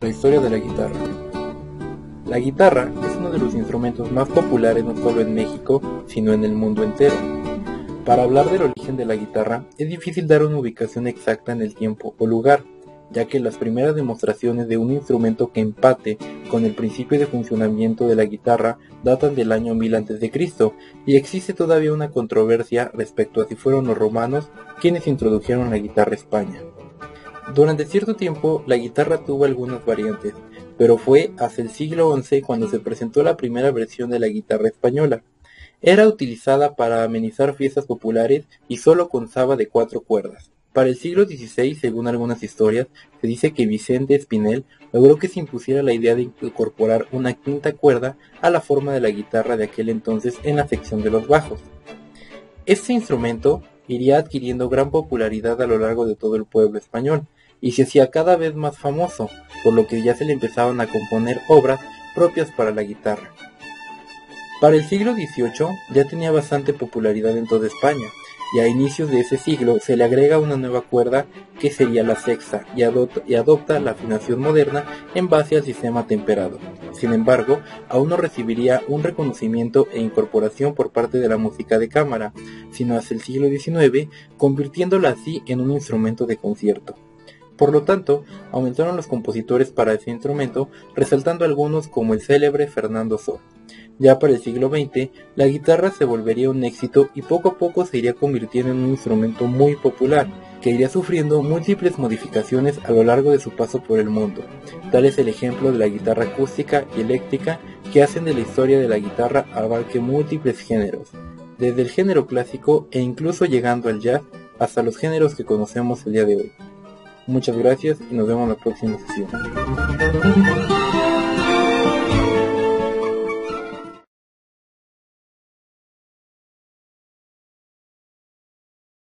La historia de la guitarra. La guitarra es uno de los instrumentos más populares no solo en México, sino en el mundo entero. Para hablar del origen de la guitarra, es difícil dar una ubicación exacta en el tiempo o lugar, ya que las primeras demostraciones de un instrumento que empate con el principio de funcionamiento de la guitarra datan del año 1000 a.C. y existe todavía una controversia respecto a si fueron los romanos quienes introdujeron la guitarra a España. Durante cierto tiempo la guitarra tuvo algunas variantes, pero fue hasta el siglo XI cuando se presentó la primera versión de la guitarra española. Era utilizada para amenizar fiestas populares y solo constaba de cuatro cuerdas. Para el siglo XVI, según algunas historias, se dice que Vicente Espinel logró que se impusiera la idea de incorporar una quinta cuerda a la forma de la guitarra de aquel entonces en la sección de los bajos. Este instrumento iría adquiriendo gran popularidad a lo largo de todo el pueblo español, y se hacía cada vez más famoso, por lo que ya se le empezaban a componer obras propias para la guitarra. Para el siglo XVIII ya tenía bastante popularidad en toda España, y a inicios de ese siglo se le agrega una nueva cuerda que sería la sexta y adopta, la afinación moderna en base al sistema temperado. Sin embargo, aún no recibiría un reconocimiento e incorporación por parte de la música de cámara, sino hasta el siglo XIX, convirtiéndola así en un instrumento de concierto. Por lo tanto, aumentaron los compositores para ese instrumento, resaltando algunos como el célebre Fernando So. Ya para el siglo XX, la guitarra se volvería un éxito y poco a poco se iría convirtiendo en un instrumento muy popular, que iría sufriendo múltiples modificaciones a lo largo de su paso por el mundo. Tal es el ejemplo de la guitarra acústica y eléctrica que hacen de la historia de la guitarra abarque múltiples géneros, desde el género clásico e incluso llegando al jazz hasta los géneros que conocemos el día de hoy. Muchas gracias y nos vemos en la próxima sesión.